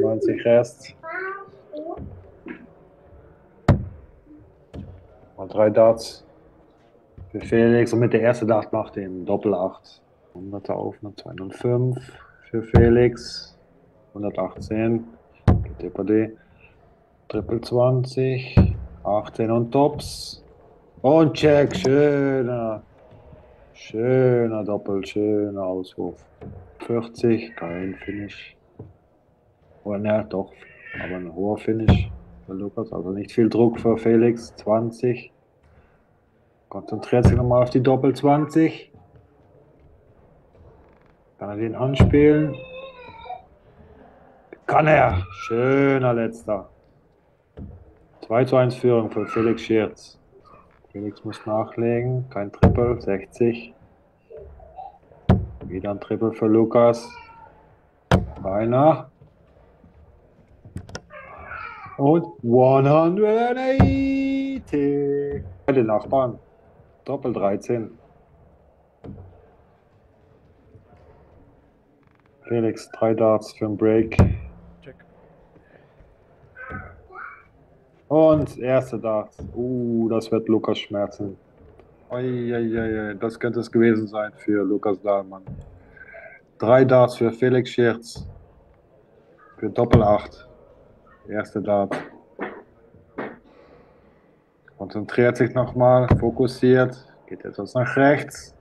92 Rest. Mal drei Darts für Felix und mit der ersten Dart nach dem Doppel 8. 100er auf 205 für Felix. 118. DPD. Triple 20. 18 und Tops. Und Check. Schöner. Schöner Doppel. Schöner Auswurf. 40. Kein Finish. Oh, ne, doch. Aber ein hoher Finish für Lukas. Also nicht viel Druck für Felix. 20. Konzentriert sich nochmal auf die Doppel 20. Kann er den anspielen? Kann er. Schöner letzter. 2 zu 1 Führung für Felix Schierz. Felix muss nachlegen. Kein Triple. 60. Wieder ein Triple für Lukas. Einer. Und 180. Beide Nachbarn. Doppel 13. Felix, drei Darts für den Break. Check. Und erste Dart. Uh, das wird Lukas schmerzen. Eieiei, das könnte es gewesen sein für Lukas Dahlmann. Drei Darts für Felix Scherz. Für Doppel 8. Erste Dart. Konzentriert sich nochmal, fokussiert. Geht etwas nach rechts.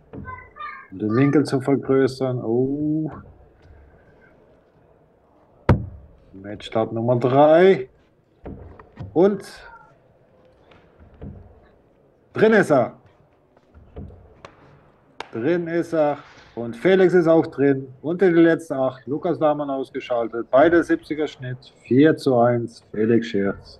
Um den Winkel zu vergrößern. Oh. Matchstart Nummer 3. Und drin ist er. Drin ist er. Und Felix ist auch drin. Unter die letzte 8. Lukas Lahmann ausgeschaltet. Beide 70er Schnitt. 4 zu 1. Felix Scherz.